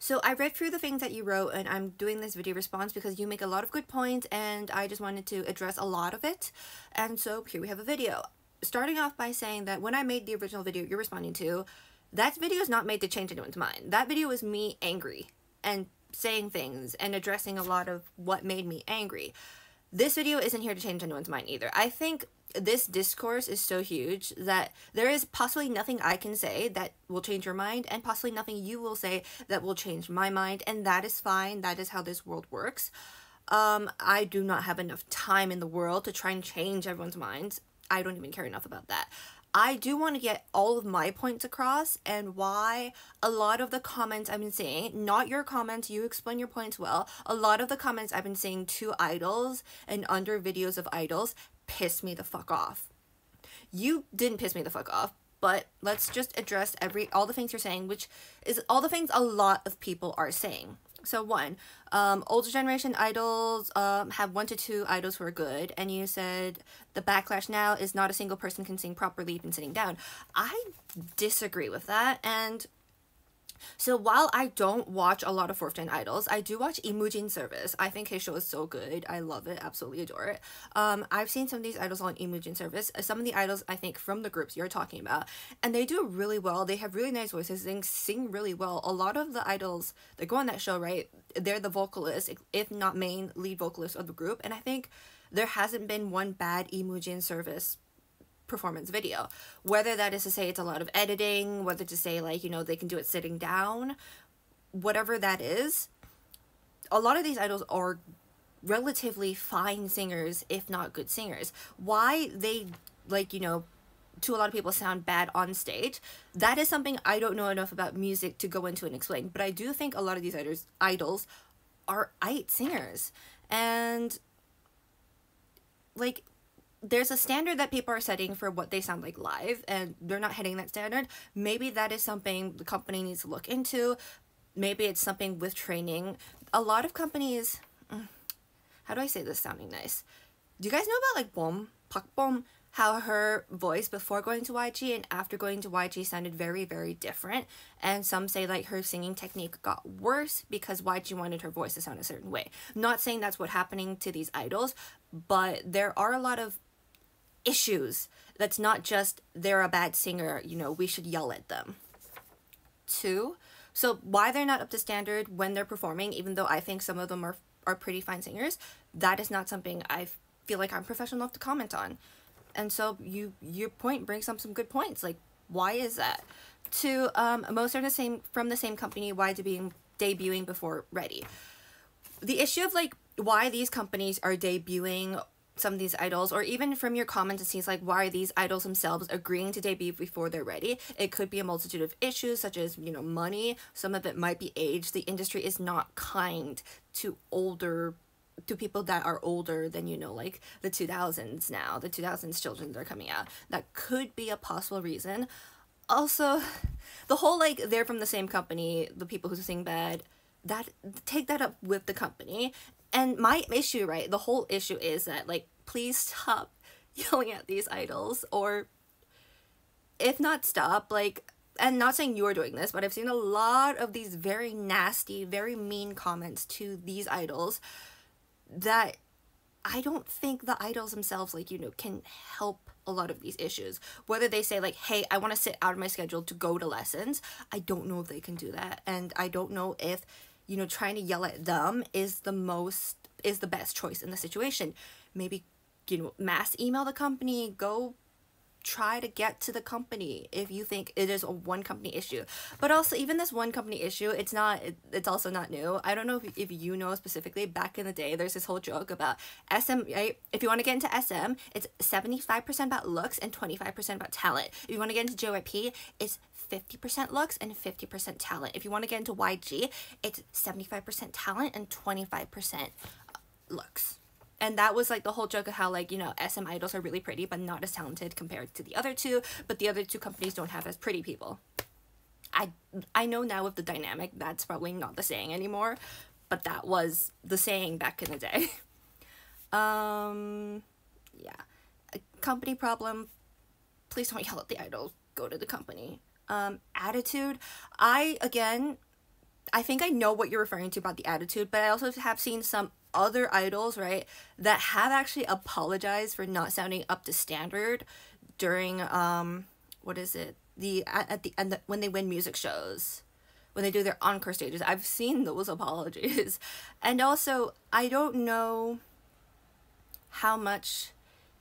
So I read through the things that you wrote and I'm doing this video response because you make a lot of good points and I just wanted to address a lot of it. And so here we have a video. Starting off by saying that when I made the original video you're responding to, that video is not made to change anyone's mind. That video is me angry and saying things and addressing a lot of what made me angry. This video isn't here to change anyone's mind either. I think this discourse is so huge that there is possibly nothing I can say that will change your mind, and possibly nothing you will say that will change my mind, and that is fine. That is how this world works. Um, I do not have enough time in the world to try and change everyone's minds. I don't even care enough about that. I do want to get all of my points across and why a lot of the comments I've been seeing, not your comments, you explain your points well, a lot of the comments I've been seeing to idols and under videos of idols piss me the fuck off. You didn't piss me the fuck off, but let's just address every all the things you're saying, which is all the things a lot of people are saying. So one, um, older generation idols um, have one to two idols who are good, and you said the backlash now is not a single person can sing properly even sitting down. I disagree with that, and so while I don't watch a lot of fourth gen idols, I do watch Leemujin Service. I think his show is so good. I love it. Absolutely adore it. Um, I've seen some of these idols on Leemujin Service. Uh, some of the idols I think from the groups you're talking about, and they do really well. They have really nice voices. They sing really well. A lot of the idols that go on that show, right? They're the vocalist, if not main lead vocalist of the group, and I think there hasn't been one bad Leemujin Service performance video. Whether that is to say it's a lot of editing, whether to say like, you know, they can do it sitting down, whatever that is, a lot of these idols are relatively fine singers, if not good singers. Why they, like, you know, to a lot of people sound bad on stage, that is something I don't know enough about music to go into and explain. But I do think a lot of these idols, idols are it singers. And, like, there's a standard that people are setting for what they sound like live and they're not hitting that standard. Maybe that is something the company needs to look into. Maybe it's something with training. A lot of companies mm, how do i say this sounding nice? Do you guys know about like bom Park Bom how her voice before going to YG and after going to YG sounded very, very different. And some say like her singing technique got worse because YG wanted her voice to sound a certain way. not saying that's what's happening to these idols, but there are a lot of issues. That's not just they're a bad singer, you know, we should yell at them. Two, so why they're not up to standard when they're performing, even though I think some of them are, are pretty fine singers, that is not something I feel like I'm professional enough to comment on. And so you your point brings up some good points. Like, why is that? Two, um, most are the same from the same company, why being debuting before ready. The issue of like why these companies are debuting some of these idols or even from your comments it seems like why are these idols themselves agreeing to debut before they're ready? It could be a multitude of issues such as you know money. Some of it might be age. The industry is not kind to older to people that are older than you know like the 2000s now the 2000s children that are coming out. That could be a possible reason. Also the whole like they're from the same company the people who sing bad that take that up with the company and my issue, right, the whole issue is that, like, please stop yelling at these idols, or if not stop, like, and not saying you're doing this, but I've seen a lot of these very nasty, very mean comments to these idols that I don't think the idols themselves, like, you know, can help a lot of these issues. Whether they say, like, hey, I want to sit out of my schedule to go to lessons, I don't know if they can do that. And I don't know if you know, trying to yell at them is the most, is the best choice in the situation. Maybe, you know, mass email the company, go try to get to the company if you think it is a one company issue. But also even this one company issue it's not it, it's also not new. I don't know if, if you know specifically back in the day there's this whole joke about sm right? If you want to get into sm it's 75% about looks and 25% about talent. If you want to get into jyp it's 50% looks and 50% talent. If you want to get into YG, it's 75% talent and 25% looks. And that was like the whole joke of how like, you know, SM idols are really pretty but not as talented compared to the other two, but the other two companies don't have as pretty people. I I know now with the dynamic that's probably not the saying anymore, but that was the saying back in the day. um yeah. A company problem. Please don't yell at the idols. Go to the company um, attitude. I, again, I think I know what you're referring to about the attitude, but I also have seen some other idols, right, that have actually apologized for not sounding up to standard during um what is it? The at, at the end when they win music shows. When they do their encore stages. I've seen those apologies. And also, I don't know how much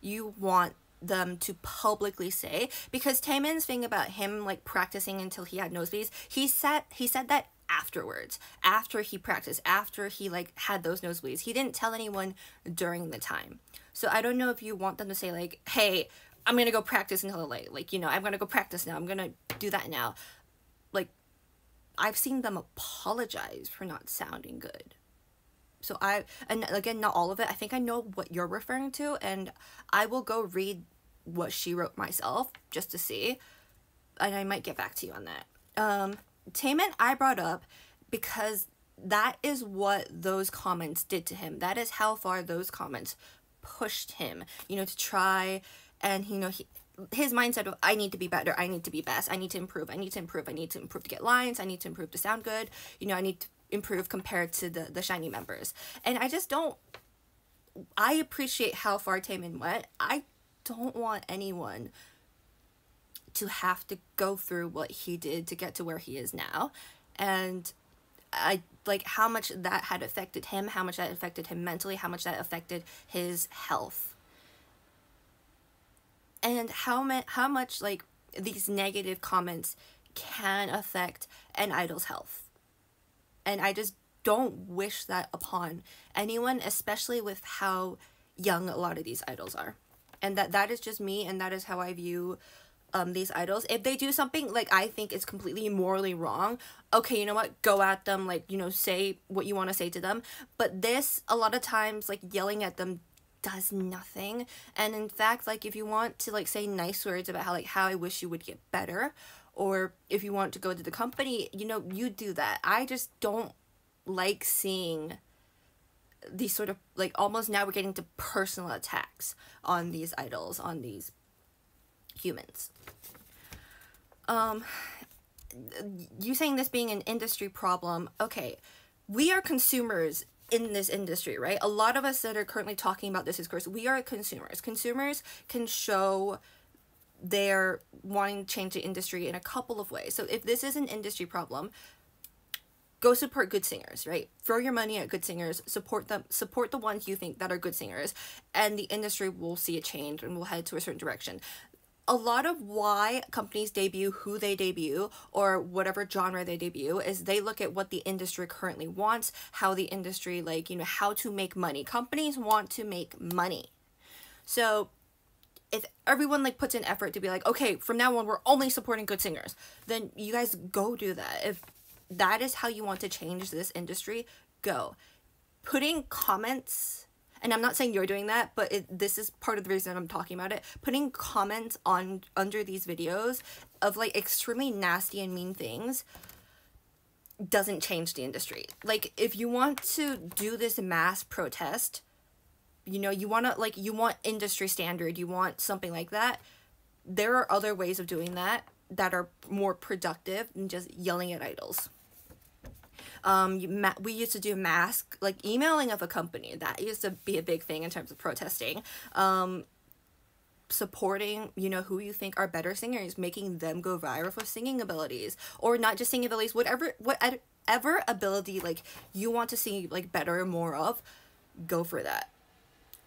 you want them to publicly say because Taemin's thing about him like practicing until he had nosebleeds, he said he said that afterwards after he practiced after he like had those nosebleeds. He didn't tell anyone during the time. So i don't know if you want them to say like hey i'm gonna go practice until late like you know i'm gonna go practice now. I'm gonna do that now. Like i've seen them apologize for not sounding good so i and again not all of it. I think i know what you're referring to and i will go read what she wrote myself just to see and i might get back to you on that. Um Taemin I brought up because that is what those comments did to him. That is how far those comments pushed him, you know, to try and you know he his mindset of I need to be better, I need to be best, I need to improve, I need to improve, I need to improve to get lines, I need to improve to sound good, you know, I need to improve compared to the the SHINee members. And I just don't I appreciate how far Taemin went. I don't want anyone to have to go through what he did to get to where he is now and i like how much that had affected him how much that affected him mentally how much that affected his health and how much how much like these negative comments can affect an idol's health and i just don't wish that upon anyone especially with how young a lot of these idols are. And that that is just me and that is how i view um these idols. If they do something like i think is completely morally wrong okay you know what? Go at them like you know say what you want to say to them. But this a lot of times like yelling at them does nothing. And in fact like if you want to like say nice words about how like how i wish you would get better or if you want to go to the company you know you do that i just don't like seeing these sort of like almost now we're getting to personal attacks on these idols on these humans. Um, you saying this being an industry problem, okay, we are consumers in this industry, right? A lot of us that are currently talking about this discourse, we are consumers. Consumers can show they're wanting to change the industry in a couple of ways. So if this is an industry problem, go support good singers, right? Throw your money at good singers, support them, support the ones you think that are good singers, and the industry will see a change and will head to a certain direction a lot of why companies debut who they debut or whatever genre they debut is they look at what the industry currently wants, how the industry like, you know, how to make money. Companies want to make money. So if everyone like puts in effort to be like, okay, from now on we're only supporting good singers, then you guys go do that. If that is how you want to change this industry, go. Putting comments and I'm not saying you're doing that, but it, this is part of the reason I'm talking about it. Putting comments on under these videos of like extremely nasty and mean things doesn't change the industry. Like if you want to do this mass protest, you know, you want to like you want industry standard, you want something like that. There are other ways of doing that that are more productive than just yelling at idols um, we used to do mask, like emailing of a company. That used to be a big thing in terms of protesting. Um, supporting, you know, who you think are better singers, making them go viral for singing abilities, or not just singing abilities, whatever, whatever ability like you want to see like better and more of, go for that,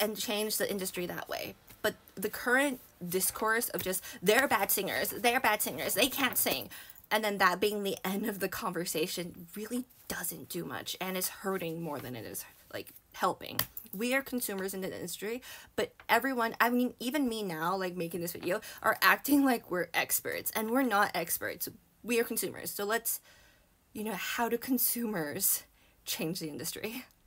and change the industry that way. But the current discourse of just they're bad singers, they're bad singers, they can't sing and then that being the end of the conversation really doesn't do much and is hurting more than it is like helping. We are consumers in the industry but everyone i mean even me now like making this video are acting like we're experts and we're not experts. We are consumers so let's you know how do consumers change the industry